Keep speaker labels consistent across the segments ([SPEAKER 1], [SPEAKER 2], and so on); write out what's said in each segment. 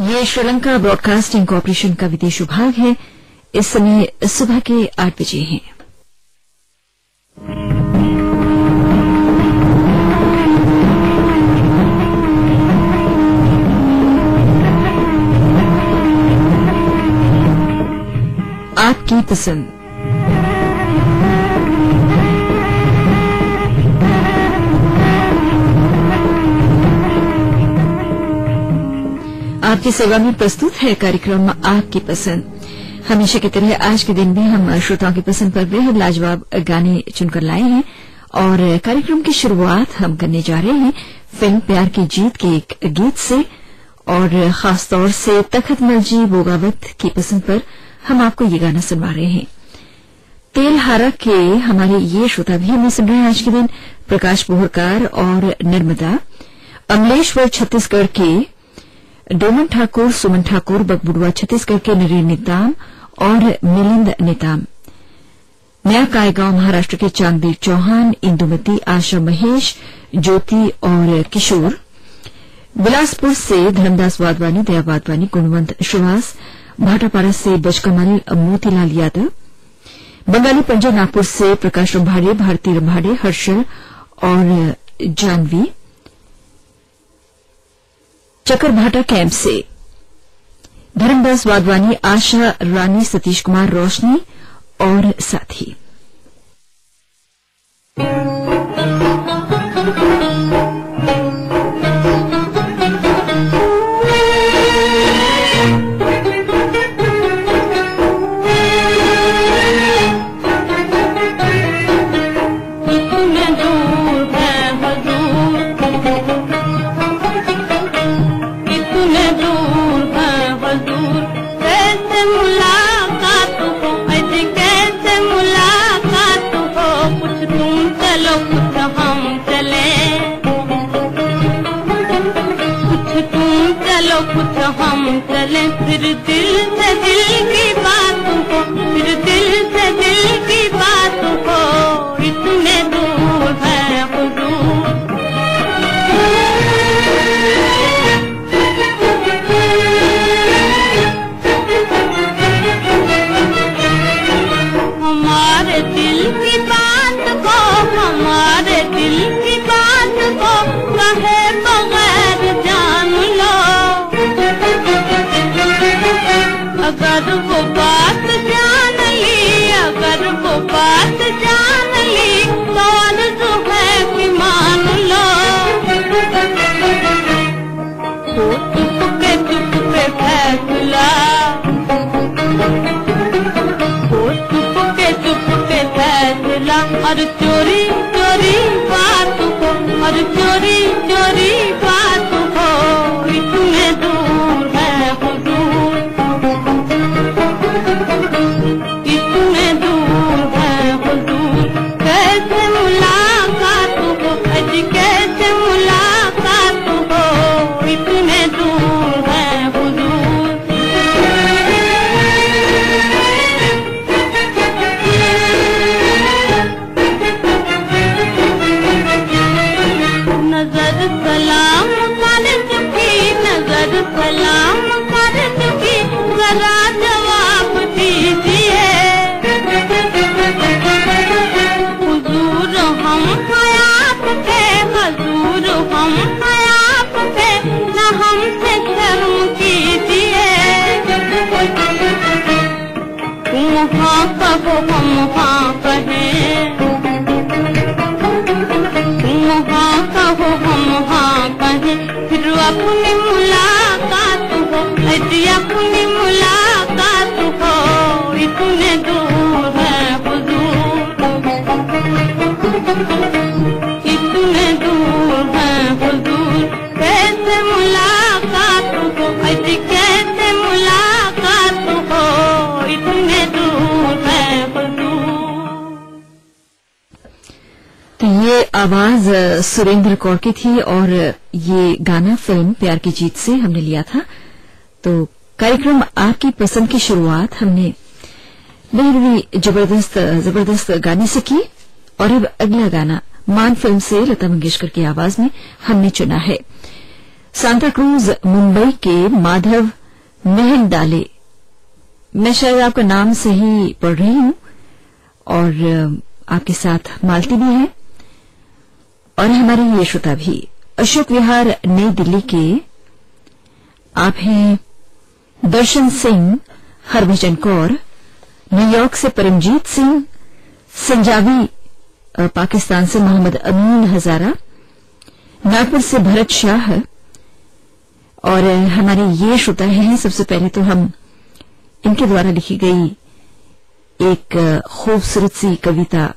[SPEAKER 1] ये Sri Lanka broadcasting corporation का विदेश विभाग है। इस समय सुबह के आठ बजे हैं। आपकी पसंद। आपकी सेवा में प्रस्तुत है कार्यक्रम आपकी पसंद। हमेशा की तरह आज के दिन भी हम श्रोताओं की पसंद पर बेहद लाजवाब गाने चुनकर लाए हैं और कार्यक्रम की शुरुआत हम करने जा रहे हैं फ़िल्म प्यार की जीत के एक गीत से और खासतौर से तखतमल जी बोगावत की पसंद पर हम आपको ये गाना सुनवा रहे हैं। तेलहारा के हमारे ये श्रोता भी हमें सुन रहे हैं आज के दिन। प्रकाश बोहरकार और नर्मदा। अमलेश्वर छत्तीसगढ़ के डोमन ठाकुर, सुमन ठाकुर बगबुड़ुआ छत्तीसगढ़ के नरेन नेताम और मिलिंद नेताम। नया कायगांव, महाराष्ट्र के चांगदेव चौहान, इंदुमती, आशा महेश, ज्योति और किशोर। बिलासपुर से धर्मदास वाधवानी, दया वाधवानी, गुणवंत श्रीवास। भाटापाड़ा से बजकमल मोतीलाल यादव। बंगाली पंजा नागपुर से प्रकाश रंभाड़े, भारती रंभाड़े, हर्षल और जानवी। चकरभाटा कैंप से। धर्मदास वाधवानी आशा रानी सतीश कुमार रोशनी और साथी। Arık आवाज़ सुरेंद्र कौर की थी और ये गाना फ़िल्म प्यार की जीत से हमने लिया था। तो कार्यक्रम आपकी पसंद की शुरुआत हमने बेहदवी ज़बरदस्त ज़बरदस्त गाने से की और अब अगला गाना मान फ़िल्म से लता मंगेशकर की आवाज़ में हमने चुना है।
[SPEAKER 2] सांता क्रूज, मुंबई के माधव मेहन डाले मैं शायद आपका नाम सही पढ़ रही हूँ और आपके साथ मालती भी है। और हमारे ये श्रोता भी। अशोक विहार, नई दिल्ली के। आप हैं दर्शन सिंह, हरभजन कौर न्यूयॉर्क से परमजीत सिंह, संजावी पाकिस्तान से मोहम्मद अमीन हजारा, नागपुर से भरत शाह, और हमारे ये श्रोता हैं, सबसे पहले तो हम इनके द्वारा लिखी गई एक खूबसूरत सी कविता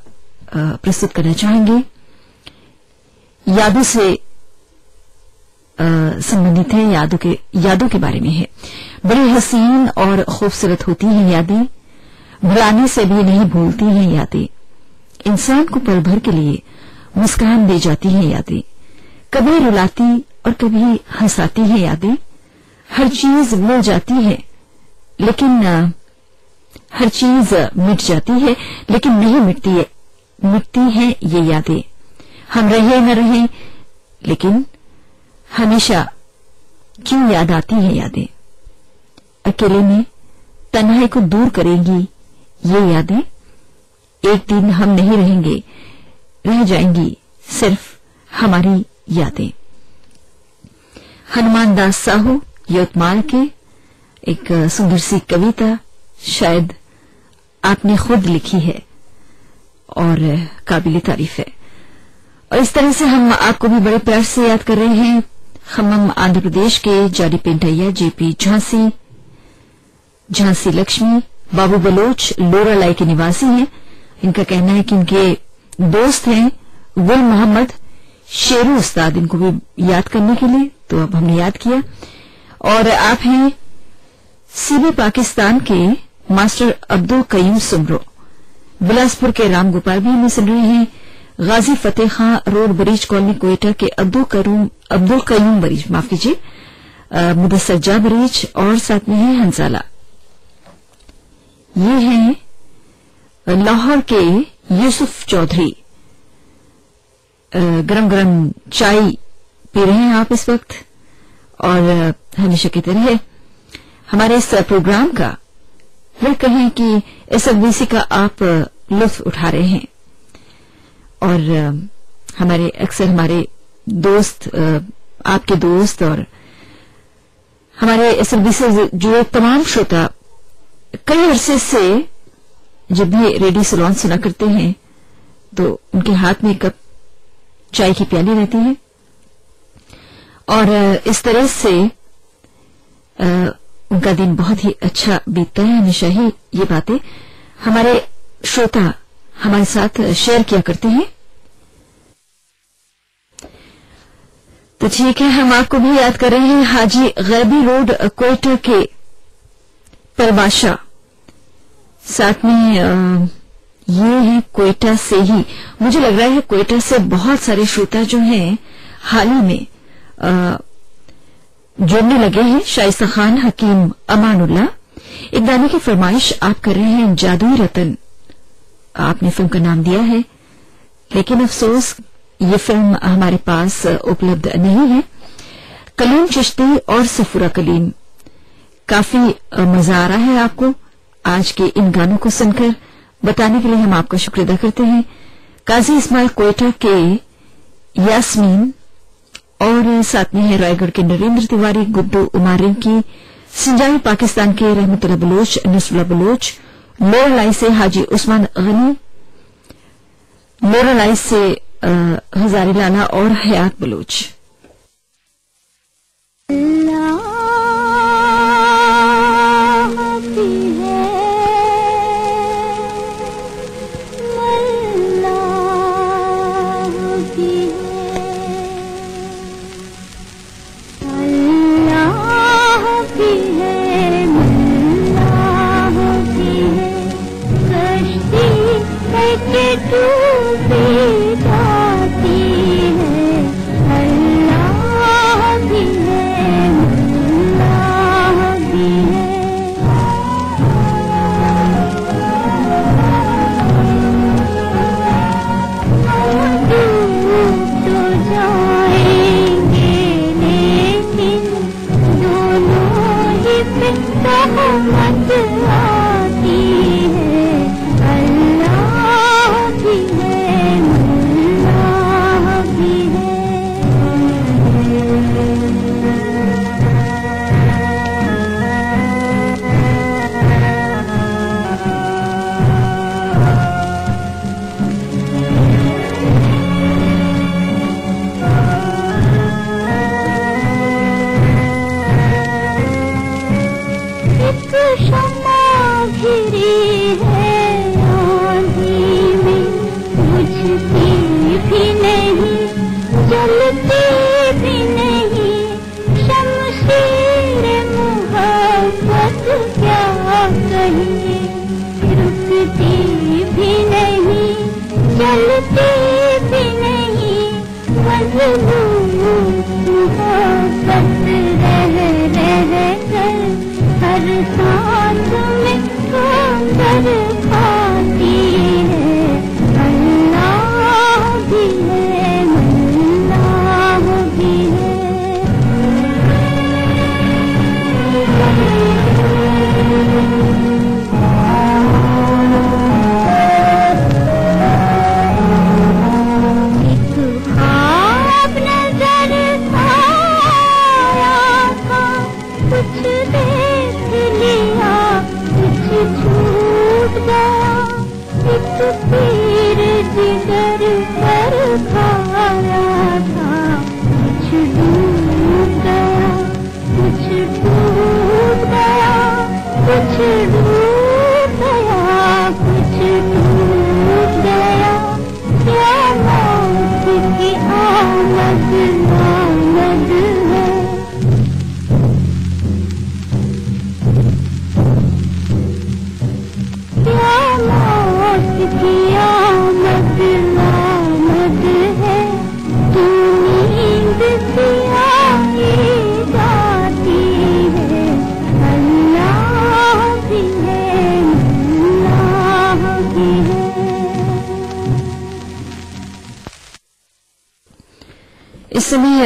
[SPEAKER 2] प्रस्तुत करना चाहेंगे। यादों से संबंधित है यादों के यादों के बारे में है। बड़ी हसीन और खूबसूरत होती हैं यादें। भुलाने से भी नहीं भूलती हैं यादें। इंसान को पल भर के लिए मुस्कान दे जाती हैं यादें। कभी रुलाती और कभी हंसाती हैं यादें। हर चीज़ मिल जाती है, लेकिन हर चीज़ मिट जाती है, लेकिन नहीं मिटती है मिटती है ये यादें। हम रहे न रहे लेकिन हमेशा क्यों याद आती है यादें? अकेले में तन्हाई को दूर करेंगी ये यादें? एक दिन हम नहीं रहेंगे, रह जाएँगी सिर्फ़ हमारी यादें। हनुमान दास साहू, यवतमाल के एक सुंदर सी कविता शायद आपने खुद लिखी है और काबिल तारीफ़ है। और इस तरह से हम आपको भी बड़े प्यार से याद कर रहे हैं। खम्मम आंध्र प्रदेश के जारी पेंटैया जेपी झांसी झांसी लक्ष्मी, बाबू बलोच लोरालाई के निवासी हैं। इनका कहना है कि इनके दोस्त हैं गुल मोहम्मद। शेरू उस्ताद इनको भी याद करने के लिए तो अब हमने याद किया। और आप हैं सीबी पाकिस्तान के मास्टर अब्दुल कईम सुमरो। बिलासपुर के राम गोपाल भी हमें सुन रहे हैं। गाजी फतेह खां रोड बरीज कॉलोनी कोयटा के अब्दुल कयूम बरीज, माफ़ कीजिए मुदस्सर जा बरीज और साथ में है हंसाला। ये हैं लाहौर के यूसुफ चौधरी। गरम गरम चाय पी रहे हैं आप इस वक्त और हमेशा की तरह हमारे इस प्रोग्राम का या कहें कि इस एलबीसी का आप लुत्फ उठा रहे हैं। और हमारे, अक्सर हमारे दोस्त आपके दोस्त और हमारे एस से जुड़े तमाम श्रोता कई अरसे से जब भी रेडियो सलोन सुना करते हैं तो उनके हाथ में कप चाय की प्याली रहती है। और इस तरह से उनका दिन बहुत ही अच्छा बीतता है। हमेशा ही ये बातें हमारे श्रोता हमारे साथ शेयर किया करते हैं। तो ठीक है, हम आपको भी याद कर रहे हैं हाजी गैबी रोड, कोयटा के परबाशा। साथ में ये है कोयटा से ही। मुझे लग रहा है कोयटा से बहुत सारे श्रोता जो हैं हाल ही में जुड़ने लगे हैं शाइस्ता खान, हकीम अमानुल्लाह। एक गाने की फरमाइश आप कर रहे हैं, जादुई रतन। आपने फ़िल्म का नाम दिया है। लेकिन अफसोस, ये फ़िल्म हमारे पास उपलब्ध नहीं है। कलीम चिश्ती और सफूरा कलीम। काफ़ी मज़ा आ रहा है आपको। आज के इन गानों को सुनकर बताने के लिए हम आपका शुक्र अदा करते हैं। काजी इस्माइल कोयटा के यास्मीन और साथ में है रायगढ़ के नरेंद्र तिवारी, गुड्डू उमारिन की, सिंजाई पाकिस्तान के रहमतुल्ला बलोच नसरुल्ला बलोच लोरलाई से हाजी उस्मान गनी मोरलाई से हजारी लाना और हयात बलोच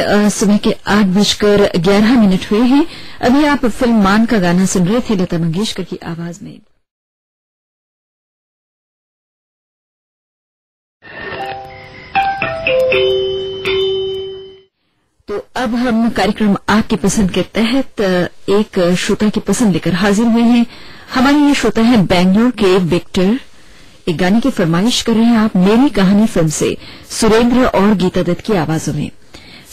[SPEAKER 2] सुबह के आठ बजकर ग्यारह मिनट हुए हैं। अभी आप फ़िल्म मान का गाना सुन रहे थे, लता मंगेशकर की आवाज़ में। तो अब हम कार्यक्रम आपकी पसंद के तहत एक श्रोता की पसंद लेकर हाजिर हुए हैं। हमारे ये श्रोता है बेंगलोर के विक्टर। एक गाने की फरमाइश कर रहे हैं आप मेरी कहानी फ़िल्म से, सुरेंद्र और गीता दत्त की आवाजों में।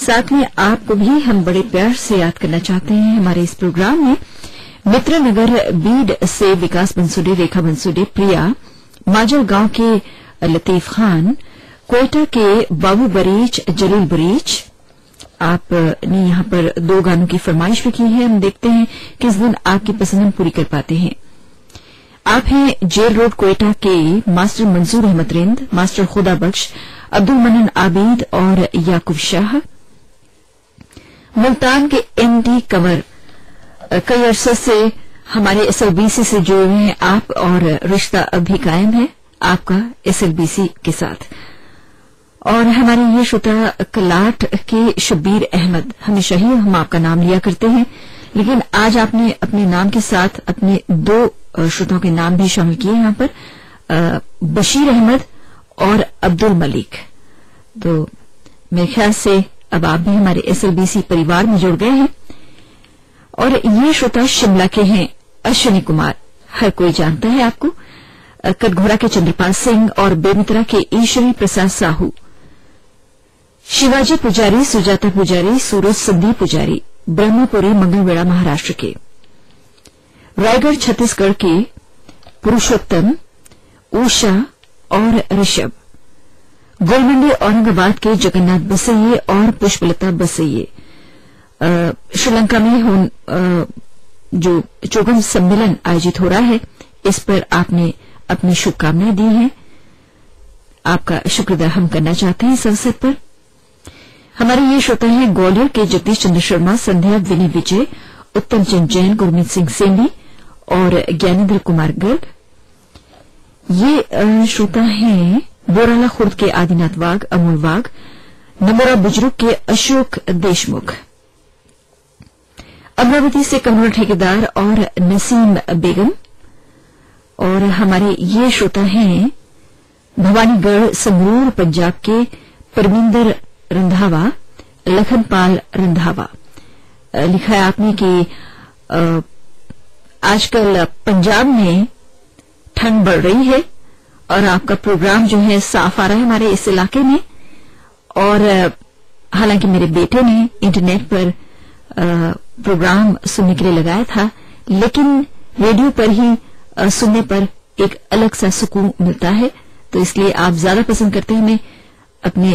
[SPEAKER 2] साथ में आपको भी हम बड़े प्यार से याद करना चाहते हैं हमारे इस प्रोग्राम में। मित्रनगर बीड से विकास बंसुडे रेखा बंसुडे प्रिया माजल गाँव के लतीफ खान, कोयटा के बाबू बरीच, जलील बरीच। आपने यहाँ पर दो गानों की फरमाइश भी की है। हम देखते हैं किस दिन आपकी पसंद हम पूरी कर पाते हैं। आप हैं जेल रोड, कोयटा के मास्टर मंजूर अहमद रिंद, मास्टर खुदा बख्श, अब्दुल मनन आबिद और याकूब शाह। मुल्तान के एमडी कंवर कई अरसे से हमारे एसएलबीसी से जुड़े हुए हैं आप और रिश्ता अब भी कायम है आपका एसएलबीसी के साथ। और हमारे ये श्रोता कलाट के शब्बीर अहमद हमेशा ही हम आपका नाम लिया करते हैं, लेकिन आज आपने अपने नाम के साथ अपने दो श्रोताओं के नाम भी शामिल किए यहाँ पर बशीर अहमद और अब्दुल मलिक। तो मेरे ख्याल से अब आप भी हमारे एसएलबीसी परिवार में जुड़ गए हैं। और ये श्रोता शिमला के हैं अश्विनी कुमार। हर कोई जानता है आपको कटघोरा के चंद्रपाल सिंह और बेमित्रा के ईश्वरी प्रसाद साहू। शिवाजी पुजारी, सुजाता पुजारी, सूरज संदीप पुजारी, ब्रह्मपुरी मंगलवेड़ा महाराष्ट्र के। रायगढ़ छत्तीसगढ़ के पुरुषोत्तम, उषा और ऋषभ। गोलमंडी औरंगाबाद के जगन्नाथ बसैये और पुष्पलता बसैये। श्रीलंका में जो चौगन सम्मेलन आयोजित हो रहा है, इस पर आपने अपनी शुभकामनाएँ दी हैं। आपका शुक्रिया हम करना चाहते हैं इस अवसर पर। हमारे ये श्रोता हैं ग्वालियर के जगदीश चंद्र शर्मा, संध्या, विनय विजय, उत्तम चंद जैन, गुरमीत सिंह सेंडी और ज्ञानेन्द्र कुमार गर्ग। ये श्रोता हैं बोराला खुर्द के आदिनाथ वाघ, अमोल वाघ, नमोरा बुज़ुर्ग के अशोक देशमुख। अमरावती से कमर ठेकेदार और नसीम बेगम। और हमारे ये श्रोता हैं, भवानीगढ़ संगरूर, पंजाब के परमिंदर रंधावा, लखनपाल रंधावा। लिखा है आपने कि आजकल पंजाब में ठंड बढ़ रही है। और आपका प्रोग्राम जो है साफ़ आ रहा है हमारे इस इलाके में। और हालाँकि मेरे बेटे ने इंटरनेट पर प्रोग्राम सुनने के लिए लगाया था, लेकिन रेडियो पर ही सुनने पर एक अलग सा सुकून मिलता है। तो इसलिए आप ज़्यादा पसंद करते हैं हमें अपने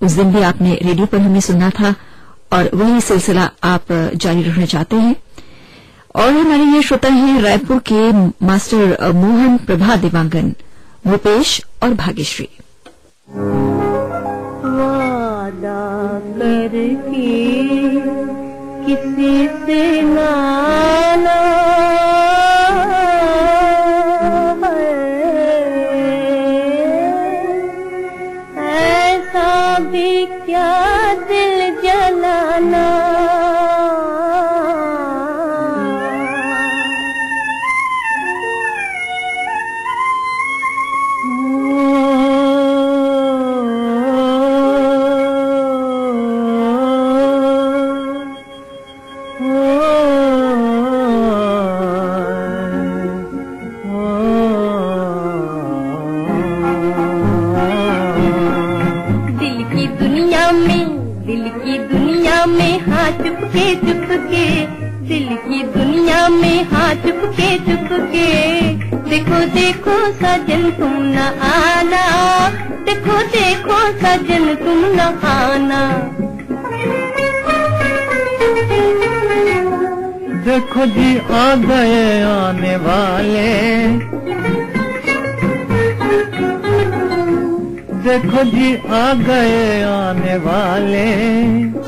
[SPEAKER 2] उस दिन भी आपने रेडियो पर हमें सुनना था। और वही सिलसिला आप जारी रखना चाहते हैं। और हमारे ये श्रोता हैं रायपुर के मास्टर मोहन प्रभा देवांगन रूपेश और भाग्यश्री।
[SPEAKER 3] वादा करके किसी से नाना देखो सजन तुम न आना। देखो देखो सजन तुम न आना।
[SPEAKER 4] देखो जी आ गए आने वाले। देखो जी आ गए आने वाले।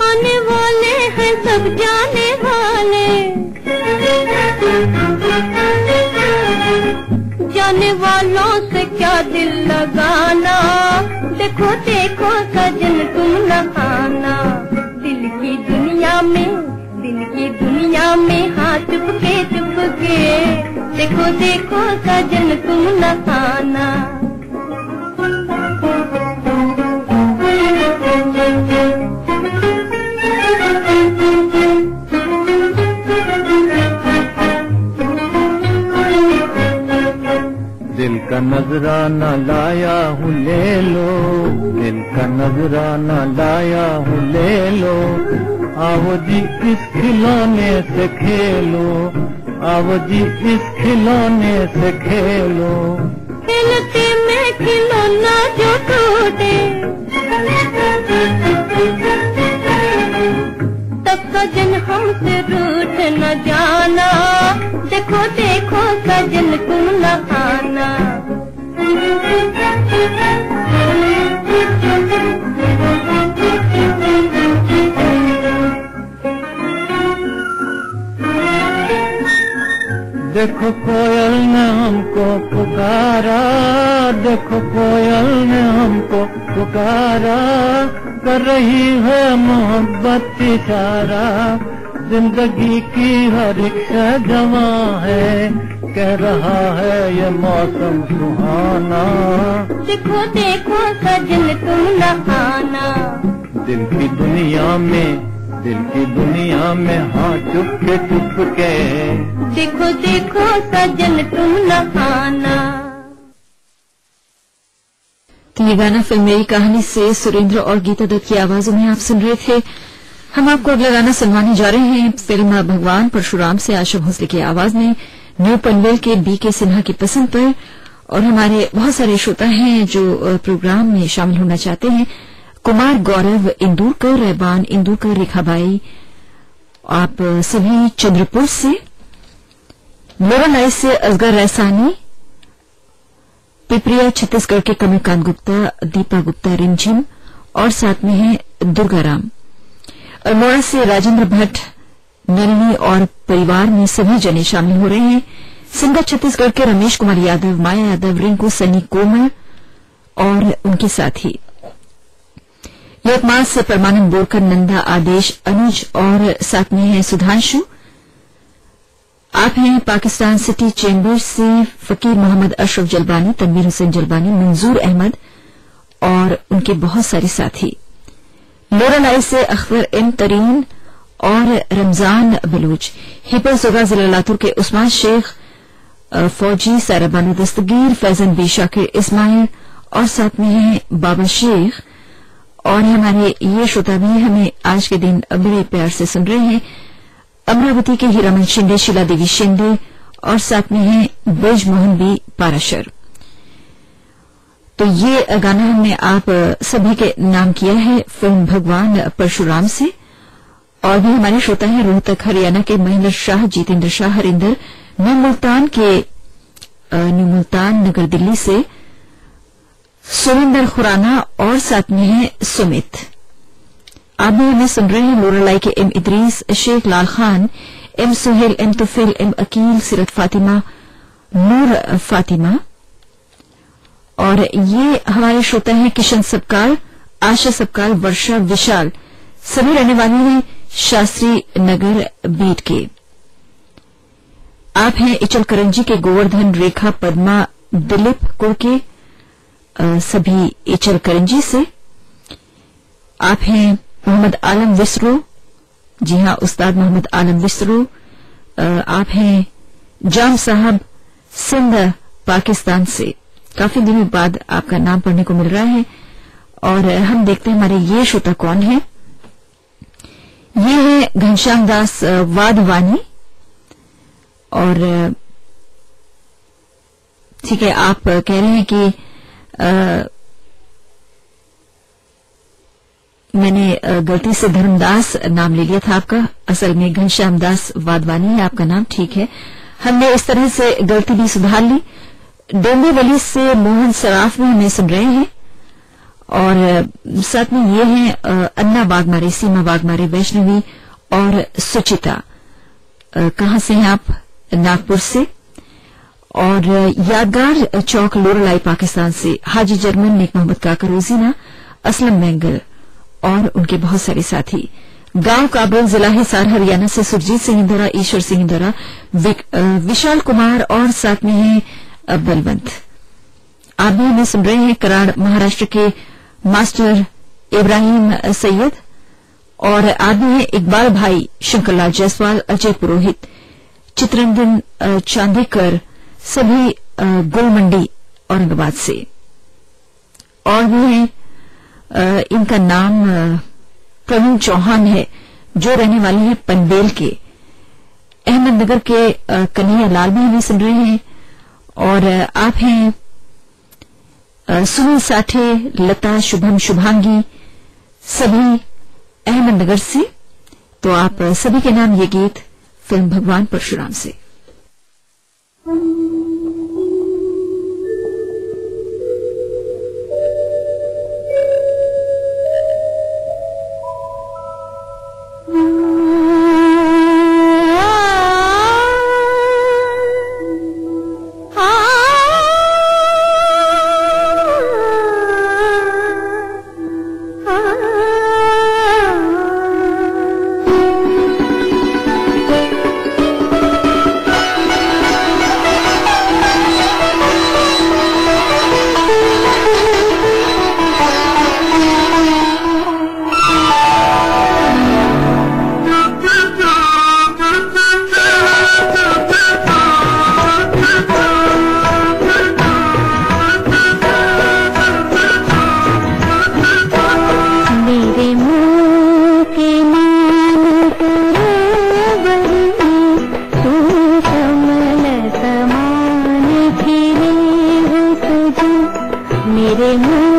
[SPEAKER 3] आने वाले हैं सब जाने वाले। जाने वालों से क्या दिल लगाना? देखो देखो, सजन तुम न आना दिल की दुनिया में, दिल की दुनिया में हाँ चुपके चुपके। देखो देखो, सजन तुम न आना
[SPEAKER 4] दिल का नजराना लाया हूँ ले लो। दिल का नजराना लाया हूँ ले लो। आओ जी इस खिलौने से खेलो। आओ जी इस खिलौने से खेलो।
[SPEAKER 3] खेलते में खिलौना जो टूटे। तब सजन हमसे रूठ न जाना। देखो देखो, सजन तुम न आना।
[SPEAKER 4] देखो, कोयल ने हमको पुकारा। देखो, कोयल ने हमको पुकारा। कर रही है मोहब्बत इशारा। ज़िंदगी की हर एक जवा है। कह रहा है ये मौसम सुहाना।
[SPEAKER 3] देखो देखो सजन तुम न आना
[SPEAKER 4] दिल की दुनिया में दिल की दुनिया में हाँ चुप के चुप के
[SPEAKER 3] देखो देखो सजन तुम न आना
[SPEAKER 2] ये गाना फ़िल्म मेरी कहानी से सुरेंद्र और गीता दत्त की आवाजों में आप सुन रहे थे। हम आपको अगला गाना सुनवाने जा रहे हैं। फ़िल्म भगवान परशुराम से आशा भोसले की आवाज़ में न्यू पनवेल के बी के सिन्हा की पसंद पर और हमारे बहुत सारे श्रोता हैं जो प्रोग्राम में शामिल होना चाहते हैं। कुमार गौरव, इंदूरकर, रहबान, इंदूरकर, रेखाबाई, आप सभी चंद्रपुर से मोरलाई से असगर रैसानी पिपरिया छत्तीसगढ़ के कमलकांत गुप्ता, दीपा गुप्ता, रिमझिम और साथ में है दुर्गाराम। अल्मोड़ा से राजेंद्र भट्ट, नलिनी और परिवार में सभी जने शामिल हो रहे हैं। सिंगर छत्तीसगढ़ के रमेश कुमार यादव, माया यादव, रिंकू, सनी कोमल और उनके साथी। यवतमाल से परमानंद बोरकर, नंदा आदेश, अनुज और साथ में है सुधांशु। आप हैं पाकिस्तान सिटी चेंबर से फकीर मोहम्मद अशरफ जलबानी, तनवीर हुसैन जलबानी, मंजूर अहमद और उनके बहुत सारे साथी। लोरालाई से अखबर एम तरीन और रमज़ान बलूच। हिपर जोगा जिला लातूर के उस्मान शेख फौजी सारा बानो दस्तगीर, फैजन बी शाकिर इस्माइल और साथ में हैं बाबा शेख। और हमारे ये श्रोता भी हमें आज के दिन बड़े प्यार से सुन रहे हैं। अमरावती के हीरामन शिंदे, शीला देवी शिंदे और साथ में है ब्रज मोहन बी पाराशर। तो ये गाना हमने आप सभी के नाम किया है, फ़िल्म भगवान परशुराम से। और भी हमारे श्रोता हैं रोहतक, हरियाणा के महेंद्र शाह, जितेंद्र शाह, हरिंदर। न्यू मुल्तान के न्यू मुल्तान नगर दिल्ली से सुरेंद्र खुराना और साथ में है सुमित। आप भी हमें सुन रहे हैं लोरलाई के M Idris Sheikh Lal Khan M Suhail M Tufail M Aqeel Sirat Fatima Noor Fatima और ये हमारे श्रोता हैं किशन सबकाल आशा सबकाल वर्षा विशाल। सभी रहने वाले हैं शास्त्री नगर बीट के। आप हैं इचल करंजी के गोवर्धन रेखा पद्मा दिलीप के अ, सभी इचल करंजी से। आप हैं मोहम्मद आलम विसरू। जी हाँ उस्ताद मोहम्मद आलम विसरू। आप हैं जाम साहब सिंध पाकिस्तान से। काफ़ी दिनों बाद आपका नाम पढ़ने को मिल रहा है। और हम देखते हैं हमारे ये श्रोता कौन है। ये है घनश्याम दास वाधवानी। और ठीक है, आप कह रहे हैं कि मैंने गलती से धर्मदास नाम ले लिया था आपका। असल में घनश्याम दास वाधवानी है, आपका नाम ठीक है। हमने इस तरह से गलती भी सुधार ली। डोंबिवली से मोहन सराफ भी हमें सुन रहे हैं। और साथ में ये हैं अन्ना बागमारे, सीमा बागमारे, वैष्णवी और सुचिता। कहाँ से हैं आप? नागपुर से। और यादगार चौक लोरलाई, पाकिस्तान से। हाजी जर्मन, नेक मोहम्मद काकर रोजीना असलम मैंगल और उनके बहुत सारे साथी। गाँव काबुल जिला हिसार हरियाणा से सुरजीत सिंह इंदौरा ईश्वर सिंह इंदरा विशाल कुमार और साथ में हैं बलवंत। आप भी हमें सुन रहे हैं कराड़ महाराष्ट्र के मास्टर इब्राहिम सैयद और भी हैं इकबाल भाई शंकरलाल जायसवाल अजय पुरोहित चित्रंजन चांदीकर सभी अ, गुल मंडी औरंगाबाद से। और भी हैं इनका नाम प्रवीण चौहान है, जो रहने वाले हैं पनबेल के। अहमदनगर के कन्हैया लाल भी हमें सुन रहे हैं। और आप हैं सुनील साठे, लता शुभम शुभांगी, सभी अहमदनगर से। तो आप सभी के नाम ये गीत फ़िल्म भगवान परशुराम से।
[SPEAKER 1] मेरे मेरे मुँह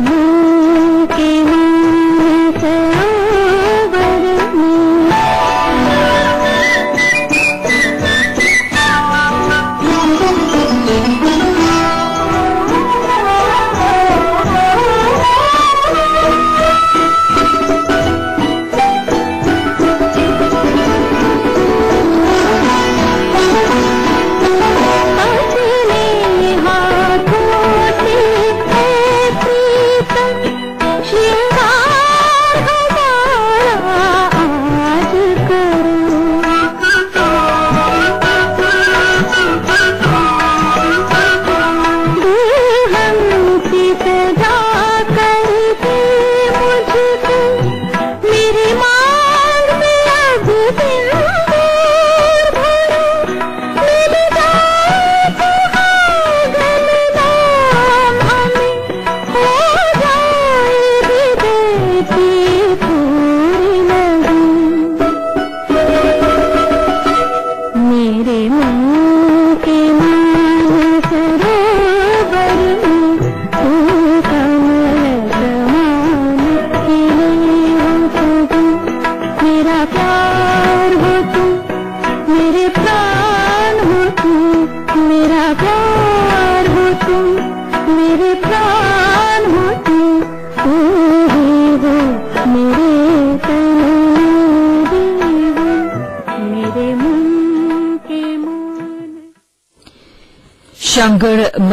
[SPEAKER 1] Mama.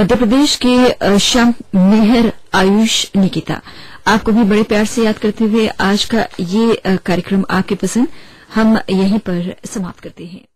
[SPEAKER 1] मध्य प्रदेश के श्याम मेहर आयुष निकिता। आपको भी बड़े प्यार से याद करते हुए आज का ये कार्यक्रम आपके पसंद। हम यहीं पर समाप्त करते हैं।